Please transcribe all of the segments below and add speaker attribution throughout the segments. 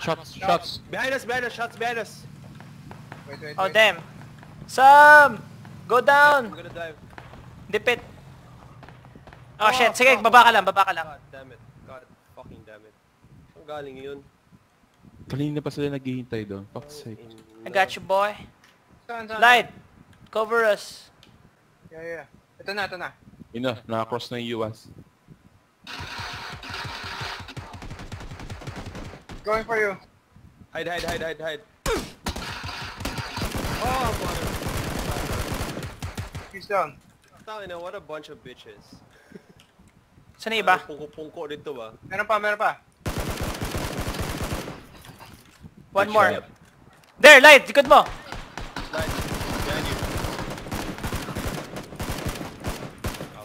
Speaker 1: Shots, shots.
Speaker 2: Behind us, behind us, shots behind us.
Speaker 3: Wait, wait,
Speaker 4: Oh,
Speaker 3: wait.
Speaker 4: damn. Sam! Go
Speaker 2: I'm
Speaker 4: down!
Speaker 2: gonna dive.
Speaker 4: Dipit. Oh, shit. Sige, baba ka lang, baba ka lang.
Speaker 2: God damn it. God fucking damn it. Ang galing yun.
Speaker 1: Kanina pa sila naghihintay doon. Fuck's sake.
Speaker 2: In-
Speaker 4: I got you, boy.
Speaker 3: Saan, saan?
Speaker 4: Light! Cover us.
Speaker 3: Yeah, yeah. Ito na, ito na.
Speaker 1: Yun na, nakakross na yung US.
Speaker 3: Going for you.
Speaker 2: Hide, hide, hide, hide, hide. Oh, mother.
Speaker 3: He's down.
Speaker 2: Tangina, what a bunch of bitches.
Speaker 4: Saan yung iba?
Speaker 2: Pungko-pungko dito ba?
Speaker 3: Meron pa, meron pa.
Speaker 4: One
Speaker 1: Good
Speaker 4: more.
Speaker 1: shot.
Speaker 4: There, Light! Likod mo!
Speaker 2: Nice. Behind you.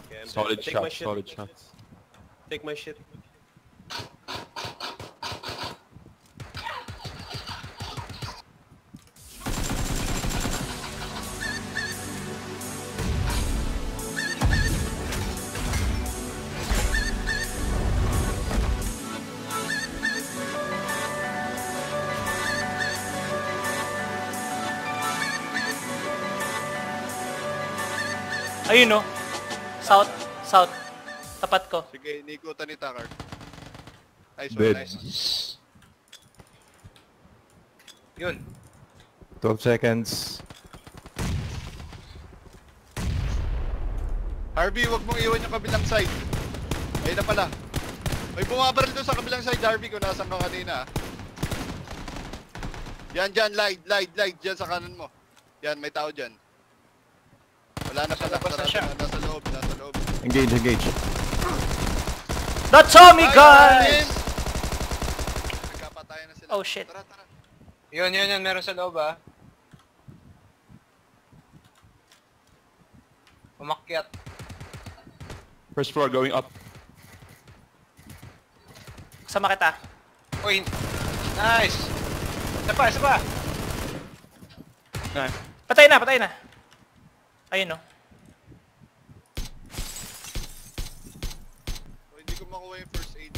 Speaker 2: Okay, I'm
Speaker 1: Solid
Speaker 2: dead. Take my
Speaker 1: shots, solid shots.
Speaker 2: Take my shit.
Speaker 4: Ayun no. South. South. Tapat ko.
Speaker 5: Sige, inikutan ni Takar. Nice one,
Speaker 1: Dead.
Speaker 5: nice.
Speaker 3: Yun.
Speaker 6: 12 seconds.
Speaker 5: Harvey, wag mong iwan yung kabilang side. Ayun na pala. May bumabaril doon sa kabilang side, Harvey, kung nasan ka kanina. ah. Yan, dyan, light, light, light, dyan sa kanan mo. Yan, may tao dyan. Wala na pala, sarado
Speaker 3: siya.
Speaker 5: na, nasa loob, nasa loob.
Speaker 6: Engage, engage.
Speaker 4: That's all me, guys!
Speaker 5: Nagkapatayan na sila.
Speaker 4: Oh, shit.
Speaker 5: Tara, tara.
Speaker 3: Yun, yun, yun. Meron sa loob, ah. Umakyat.
Speaker 1: First floor going up.
Speaker 4: Sama kita.
Speaker 3: Uy, nice. Isa pa, isa pa.
Speaker 4: Patay na, patay na. Ayun no.
Speaker 5: Oh, hindi ko makuha yung first aid.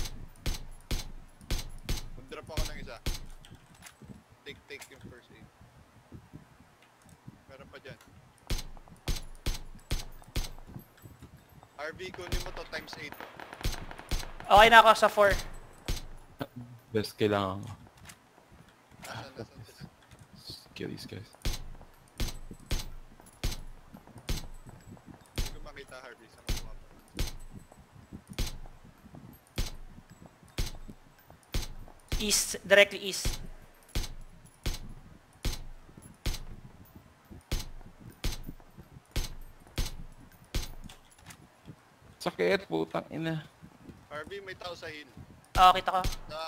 Speaker 5: Mag-drop ako ng isa. Take, take yung first aid. Meron pa dyan. RV, kunin mo to times 8.
Speaker 4: Okay na ako sa 4.
Speaker 1: best kailangan ko.
Speaker 5: Sila?
Speaker 1: Kill these guys.
Speaker 5: Hindi ko makita Harvey sa mga mapa.
Speaker 4: East, directly east.
Speaker 1: Sakit, putang ina.
Speaker 5: Harvey, may tao sa hill.
Speaker 4: Oo, kita ko.
Speaker 5: Na,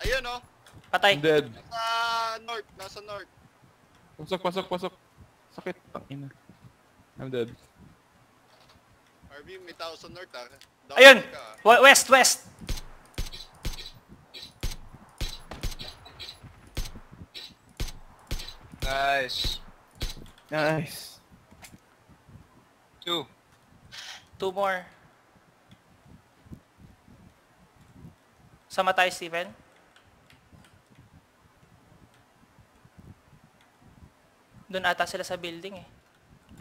Speaker 5: ayun oh!
Speaker 4: Patay.
Speaker 1: I'm dead.
Speaker 5: Nasa north, nasa north.
Speaker 1: Pasok, pasok, pasok. Sakit, putang ina. I'm dead.
Speaker 5: Harvey, may tao sa north ah. Down
Speaker 4: Ayun!
Speaker 5: ka, ah.
Speaker 4: West, west!
Speaker 3: Nice.
Speaker 1: Nice.
Speaker 3: Two.
Speaker 4: Two more. Sama tayo, Steven. Doon ata sila sa building eh.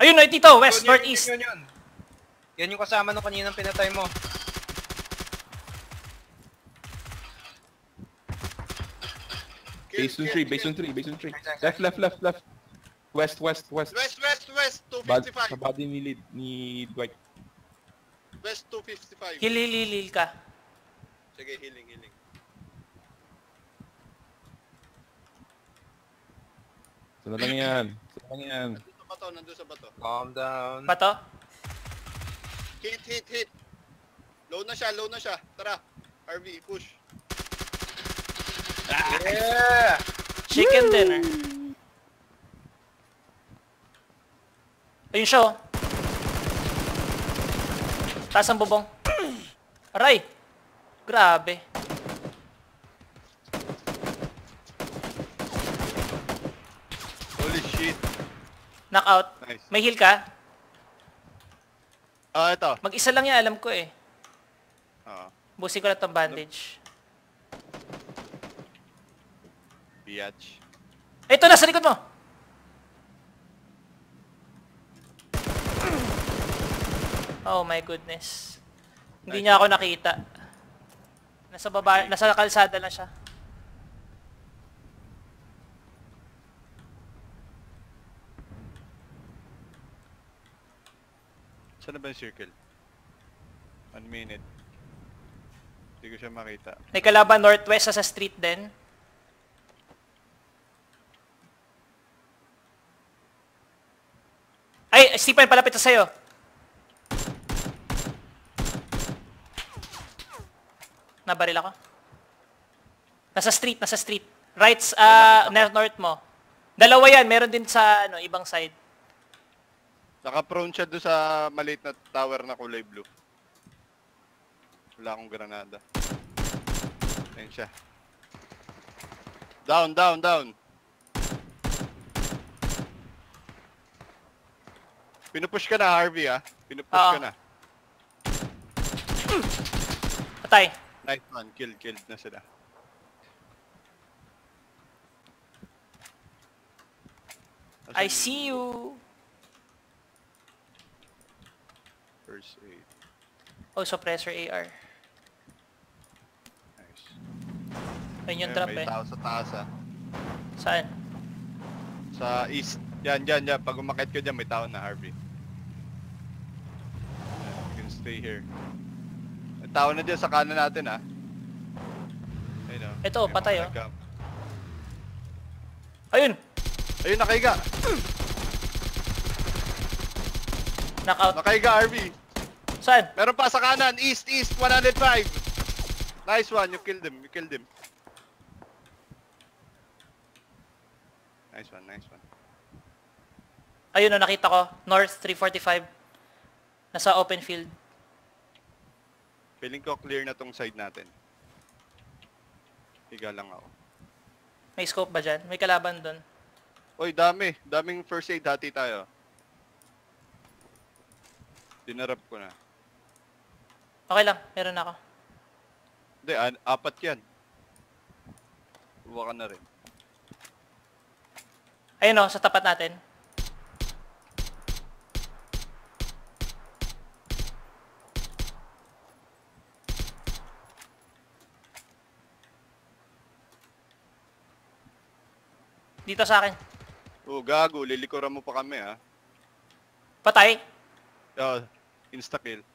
Speaker 4: Ayun no, dito, west,
Speaker 3: Yun, yun,
Speaker 4: northeast.
Speaker 3: Yun, yun, yun. Yan yung kasama nung kaninang pinatay mo.
Speaker 1: Base on
Speaker 5: kill,
Speaker 1: 3, base on 3, base on 3.
Speaker 3: Exactly.
Speaker 1: Left, left, left, left. West, west, west.
Speaker 5: West, west, west,
Speaker 1: Bad, sa
Speaker 5: 255.
Speaker 1: body ni, Lid- ni Dwight.
Speaker 5: West 255.
Speaker 4: Heal, heal, heal, heal ka.
Speaker 5: Sige, healing, healing.
Speaker 1: Saan lang yan? Saan lang yan?
Speaker 5: Nandun sa bato, nandun sa bato.
Speaker 3: Calm down.
Speaker 4: Bato?
Speaker 5: Hit, hit, hit. Low na siya, low na siya. Tara. RV, push.
Speaker 3: Yeah!
Speaker 4: Chicken dinner. Ayun siya oh. Taas ang bubong. Aray! Grabe.
Speaker 5: Holy shit.
Speaker 4: Knockout.
Speaker 5: Nice.
Speaker 4: May heal ka?
Speaker 5: Ah, ito.
Speaker 4: Mag-isa lang yan, alam ko eh.
Speaker 5: Ah.
Speaker 4: Busin ko na tong bandage.
Speaker 5: Biatch.
Speaker 4: Ito na, sa likod mo! Oh my goodness. Hindi niya ako nakita. Nasa baba, nasa kalsada lang siya.
Speaker 5: Saan na ba yung circle? One minute. Hindi ko siya makita.
Speaker 4: May kalaban northwest sa street din. Stephen, palapit na sa'yo. Nabaril ako. Nasa street, nasa street. Right, uh, north mo. Dalawa yan, meron din sa ano, ibang side.
Speaker 5: Naka-prone siya doon sa maliit na tower na kulay blue. Wala akong granada. Ayun siya. Down, down, down. Pinupush ka na, Harvey, ah. Pinupush
Speaker 4: Oo.
Speaker 5: ka na.
Speaker 4: Patay.
Speaker 5: Nice one. Kill, killed na sila.
Speaker 4: I see you.
Speaker 5: First aid.
Speaker 4: Oh, suppressor AR.
Speaker 5: Nice.
Speaker 4: Ayun yung
Speaker 5: Ayun,
Speaker 4: trap
Speaker 5: may
Speaker 4: eh.
Speaker 5: tao sa taas, ah.
Speaker 4: Saan?
Speaker 5: Sa east. Yan, yan, yan. Pag umakit ka dyan, may tao na, Harvey. Stay here. May tao na dyan sa kanan natin, ah. Ayun, oh.
Speaker 4: Ito,
Speaker 5: May
Speaker 4: patay,
Speaker 5: mga
Speaker 4: oh. Ayun!
Speaker 5: Ayun, nakaiga.
Speaker 4: Knockout.
Speaker 5: Nakaiga, Harvey.
Speaker 4: Saan?
Speaker 5: Meron pa sa kanan. East, east, 105. Nice one. You killed him. You killed him. Nice one, nice one.
Speaker 4: Ayun na nakita ko. North 345. Nasa open field.
Speaker 5: Feeling ko clear na tong side natin. Higa lang ako.
Speaker 4: May scope ba dyan? May kalaban doon.
Speaker 5: Oy, dami. Daming first aid. Hati tayo. Dinarap ko na.
Speaker 4: Okay lang. Meron ako.
Speaker 5: Hindi, an- apat yan. Kuha ka na rin.
Speaker 4: Ayun o, sa tapat natin. Dito sa akin.
Speaker 5: Oh, gago. Lilikuran mo pa kami, ha.
Speaker 4: Patay.
Speaker 5: Oh, insta-kill.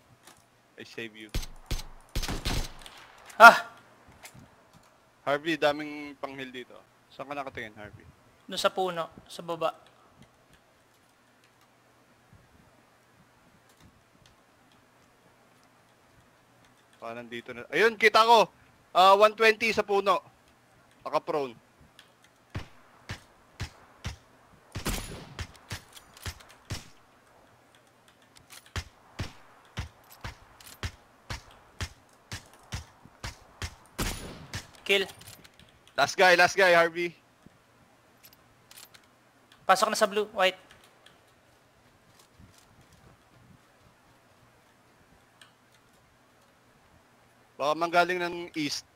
Speaker 5: I save you.
Speaker 4: Ah!
Speaker 5: Harvey, daming panghil dito. Saan ka nakatingin, Harvey?
Speaker 4: Doon sa puno. Sa baba.
Speaker 5: Baka nandito na. Ayun, kita ko. Ah, 120 sa puno. Naka-prone.
Speaker 4: Kill.
Speaker 5: Last guy, last guy, Harvey.
Speaker 4: Pasok na sa blue. White.
Speaker 5: Baka manggaling ng east.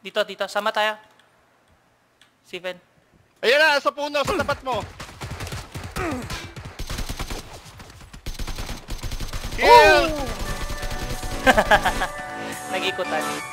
Speaker 4: Dito, dito. Sama tayo. Steven.
Speaker 5: Ayan na, sa puno, sa tapat mo. Kill!
Speaker 4: Nag-ikutan.